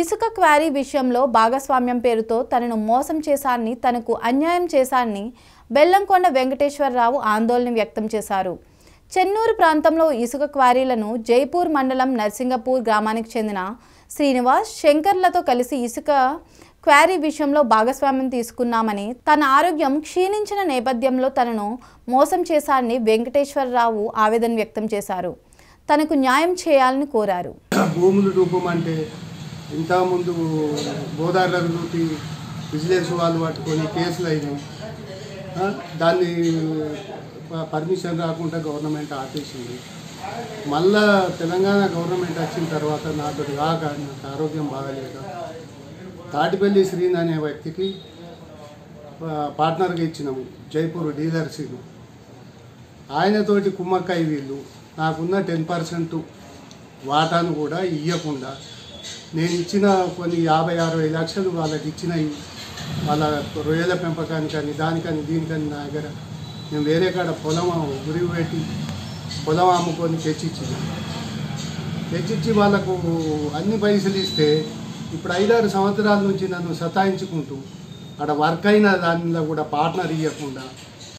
ఇసుక క్వారీ విషయంలో భాగస్వామ్యం పేరుతో తనను మోసం చేశారని తనకు అన్యాయం చేశారని బెల్లంకొండ వెంకటేశ్వరరావు ఆందోళన వ్యక్తం చేశారు. చెన్నూరు ప్రాంతంలో ఇసుక క్వారీలను జైపూర్ మండలం నర్సింగపూర్ గ్రామానికి చెందిన శ్రీనివాస్ శంకర్లతో కలిసి ఇసుక క్వారీ విషయంలో భాగస్వామ్యం తీసుకున్నామని తన ఆరోగ్యం క్షీణించిన నేపథ్యంలో తనను మోసం చేశారని వెంకటేశ్వరరావు ఆవేదన వ్యక్తం చేశారు. తనకు న్యాయం చేయాలని కోరారు. భూములు రూపం అంటే ఇంతకుముందు గోదావరి రూపి విజిలెన్స్ వాళ్ళు పట్టుకొని కేసులు అయినాయి. దాన్ని పర్మిషన్ రాకుండా గవర్నమెంట్ ఆపేసింది. మళ్ళా తెలంగాణ గవర్నమెంట్ వచ్చిన తర్వాత నాతో కాక నాకు ఆరోగ్యం బాగాలేక తాటిపల్లి శ్రీన్ అనే వ్యక్తికి పార్ట్నర్గా ఇచ్చినాము జైపూర్ డీలర్సీను ఆయనతోటి కుమ్మక్కై వీళ్ళు నాకున్న టెన్ పర్సెంట్ వాటాను కూడా ఇవ్వకుండా నేను ఇచ్చిన కొన్ని యాభై అరవై లక్షలు వాళ్ళకి ఇచ్చినవి వాళ్ళ రొయ్యల పెంపకానికి కానీ దానికని దీనికని నా దగ్గర నేను వేరే కాడ పొలం గురి పెట్టి పొలం అమ్ముకొని తెచ్చిచ్చిన. తెచ్చిచ్చి వాళ్ళకు అన్ని పైసలు ఇస్తే ఇప్పుడు ఐదారు సంవత్సరాల నుంచి నన్ను సతాయించుకుంటూ అక్కడ వర్క్ అయిన దానిలో కూడా పార్ట్నర్ ఇవ్వకుండా